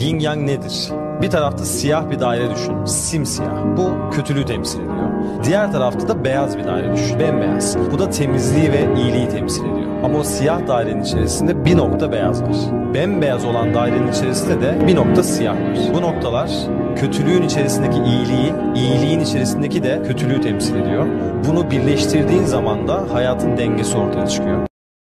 Yin Yang nedir? Bir tarafta siyah bir daire düşün. Simsiyah. Bu kötülüğü temsil ediyor. Diğer tarafta da beyaz bir daire düşün. Bembeyaz. Bu da temizliği ve iyiliği temsil ediyor. Ama o siyah dairenin içerisinde bir nokta beyaz var. Bembeyaz olan dairenin içerisinde de bir nokta siyah var. Bu noktalar kötülüğün içerisindeki iyiliği, iyiliğin içerisindeki de kötülüğü temsil ediyor. Bunu birleştirdiğin zaman da hayatın dengesi ortaya çıkıyor.